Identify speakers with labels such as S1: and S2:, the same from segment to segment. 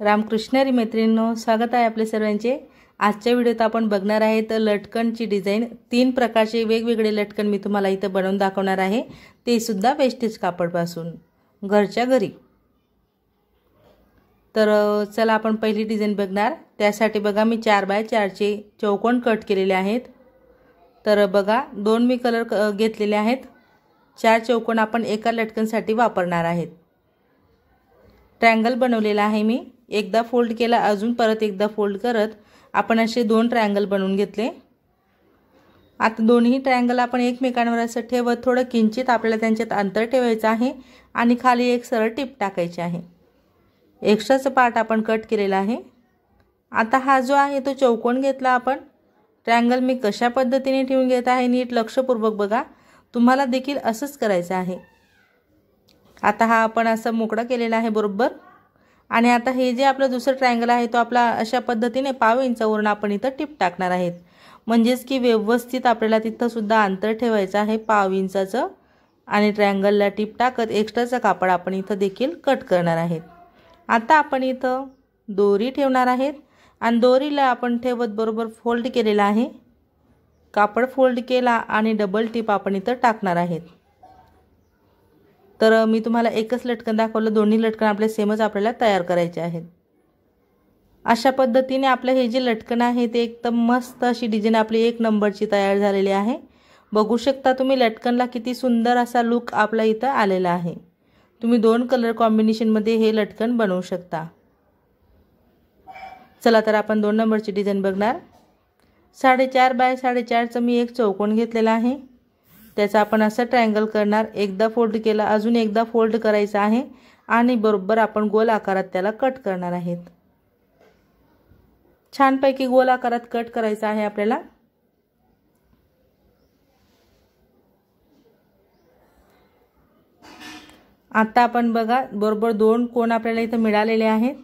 S1: रामकृष्णारी मैत्रिणींनो स्वागत आहे आपले सर्वांचे. आजच्या व्हिडिओत आपण बघणार आहे तर लटकणची डिझाईन. तीन प्रकारचे वेगवेगळे लटकन मी तुम्हाला इथं बनवून दाखवणार आहे. ते सुद्धा वेस्टेज कापडपासून. घरच्या घरी. तर चला आपण पहिली डिझाईन बघणार. त्यासाठी बघा मी चार बाय चारचे चौकोन कट केलेले आहेत. तर बघा दोन मी कलर घेतलेले आहेत. चार चौकोन आपण एका लटकनसाठी वापरणार आहेत. ट्रँगल बनवलेला आहे मी. एकदा फोल्ड केला अजून परत एकदा फोल्ड करत आपण असे दोन ट्रायंगल बनवून घेतले. आता दोन्ही ट्रायंगल आपण एकमेकांवर असं ठेवत थोडं किंचित आपल्याला त्यांच्यात अंतर ठेवायचं आहे आणि खाली एक सरळ टिप टाकायची आहे. एक्स्ट्राचं पार्ट आपण कट केलेला आहे. आता हा जो आहे तो चौकोन घेतला आपण. ट्रँगल मी कशा पद्धतीने ठेवून घेत आहे नीट लक्षपूर्वक बघा. तुम्हाला देखील असंच करायचं आहे. आता हा आपण असं मोकळा केलेला आहे बरोबर. आणि आता हे जे आपलं दुसरं ट्रायंगल आहे तो आपला अशा पद्धतीने पाव इंचावरून आपण इथं टिप टाकणार आहेत. म्हणजेच की व्यवस्थित आपल्याला तिथंसुद्धा अंतर ठेवायचं आहे पाव इंचाचं आणि ट्रायंगलला टिप टाकत एक्स्ट्राचं कापड आपण इथं देखील कट करणार आहेत. आता आपण इथं दोरी ठेवणार आहेत आणि दोरीला आपण ठेवत बरोबर फोल्ड केलेला आहे. कापड फोल्ड केला आणि डबल टिप आपण इथं टाकणार आहेत. तर मी तुम्हाला एकच लटकन दाखवलं. दोन्ही लटकन आपले सेमच आपल्याला तयार करायचे आहेत. अशा पद्धतीने आपलं हे जे लटकन आहे ते एकदम मस्त अशी डिझाईन आपली एक नंबरची तयार झालेली आहे. बघू शकता तुम्ही लटकनला किती सुंदर असा लुक आपला इथं आलेला आहे. तुम्ही दोन कलर कॉम्बिनेशनमध्ये हे लटकन बनवू शकता. चला तर आपण दोन नंबरची डिझाईन बघणार. साडेचार बाय साडेचारचं मी एक चौकोन घेतलेला आहे. त्याचा आपण असं ट्रायंगल करणार एकदा फोल्ड केला अजून एकदा फोल्ड करायचा आहे आणि बरोबर आपण गोल आकारात त्याला कट करणार आहेत. छानपैकी गोल आकारात कट करायचा आहे आपल्याला. आता आपण बघा बरोबर दोन कोण आपल्याला इथं मिळालेले आहेत.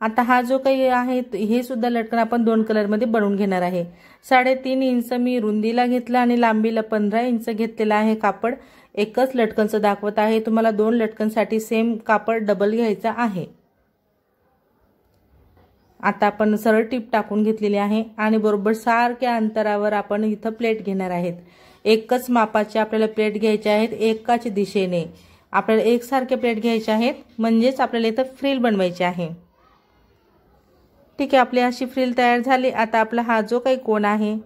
S1: आता हा जो काही आहे हे सुद्धा लटकन आपण दोन कलरमध्ये बनवून घेणार आहे. साडेतीन इंच मी रुंदीला घेतलं आणि लांबीला पंधरा इंच घेतलेला आहे कापड. एकच लटकनचं दाखवत आहे. तुम्हाला दोन लटकनसाठी सेम कापड डबल घ्यायचा आहे. आता आपण सरळ टीप टाकून घेतलेली आहे आणि बरोबर सारख्या अंतरावर आपण इथं प्लेट घेणार आहेत. एकच मापाचे आपल्याला प्लेट घ्यायचे आहेत एकाच दिशेने. आपल्याला एकसारखे प्लेट घ्यायचे आहेत म्हणजेच आपल्याला इथं फ्रील बनवायचे आहे. ठीक आहे आपली अशी फ्रील तयार झाली. आता आपला हा जो काही कोण आहे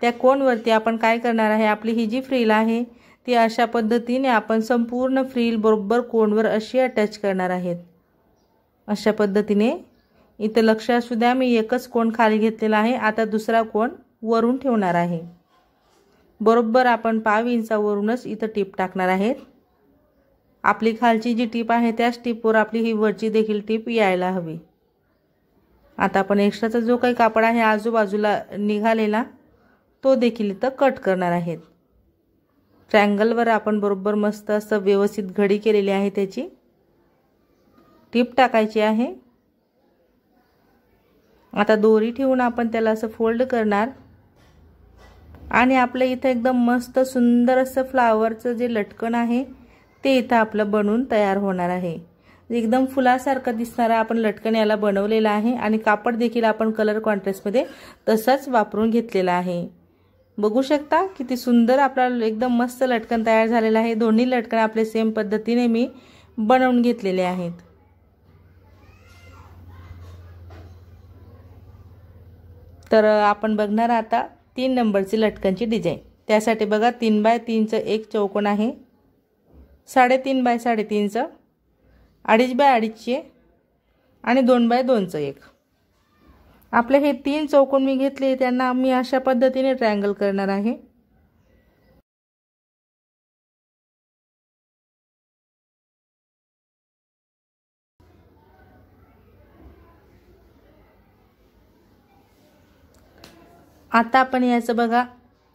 S1: त्या कोणवरती आपण काय करणार आहे आपली ही जी फ्रील आहे ती अशा पद्धतीने आपण संपूर्ण फ्रील बरोबर कोणवर अशी अटॅच करणार आहेत. अशा पद्धतीने इथं लक्ष असू द्या मी एकच कोण खाली घेतलेला आहे. आता दुसरा कोण वरून ठेवणार आहे. बरोबर आपण पाव इंचावरूनच इथं टीप टाकणार आहेत. आपली खालची जी टीप आहे त्याच टीपवर आपली ही वरची देखील टीप यायला हवी. आता आपण एक्स्ट्राचा जो काही कापड आहे आजूबाजूला निघालेला तो देखील इथं कट करणार आहेत. ट्रँगलवर आपण बरोबर मस्त असं व्यवस्थित घडी केलेली आहे त्याची. टीप टाकायची आहे. आता दोरी ठेवून आपण त्याला असं फोल्ड करणार. आणि आपलं इथं एकदम मस्त सुंदर असं फ्लावरचं जे लटकन आहे ते इथं आपलं बनून तयार होणार आहे. एकदम फुलासारखं दिसणारा आपण लटकन याला बनवलेला आहे आणि कापड देखील आपण कलर कॉन्ट्रास्टमध्ये तसाच वापरून घेतलेला आहे. बघू शकता किती सुंदर आपला एकदम मस्त लटकन तयार झालेलं आहे. दोन्ही लटकन आपले सेम पद्धतीने मी बनवून घेतलेले आहेत. तर आपण बघणार आता तीन नंबरची लटकनची डिझाईन त्यासाठी बघा तीन बाय तीनचं एक चौकोन आहे. साडेतीन बाय साडेतीनचं अडीच बाय अडीचचे आणि दोन बाय दोनचं एक. आपले हे तीन चौकोन मी घेतले त्यांना मी अशा पद्धतीने ट्रायंगल करणार आहे. आता आपण याचं बघा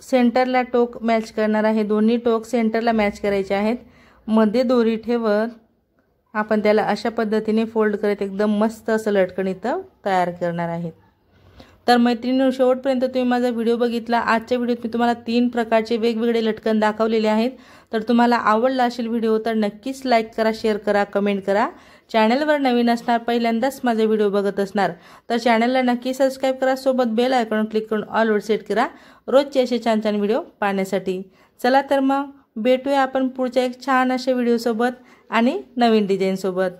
S1: सेंटरला टोक मॅच करणार आहे. दोन्ही टोक सेंटरला मॅच करायचे आहेत. मध्ये दोरी ठेवत आपण त्याला अशा पद्धतीने फोल्ड करत एकदम मस्त असं लटकण इथं तयार करणार आहेत तर मैत्रिणी शेवटपर्यंत तुम्ही माझा व्हिडिओ बघितला. आजच्या व्हिडिओत मी तुम्हाला तीन प्रकारचे वेगवेगळे लटकन दाखवलेले आहेत. तर तुम्हाला आवडला असेल व्हिडिओ तर नक्कीच लाईक करा शेअर करा कमेंट करा. चॅनलवर नवीन असणार पहिल्यांदाच माझे व्हिडिओ बघत असणार. तर चॅनलला नक्की सबस्क्राईब करा सोबत बेल आयकॉन क्लिक करून ऑलवर सेट करा. रोजचे असे छान छान व्हिडिओ पाहण्यासाठी. चला तर मग भेटूया आपण पुढच्या एक छान अशा व्हिडिओसोबत. आणि नवीन डिझाईनसोबत.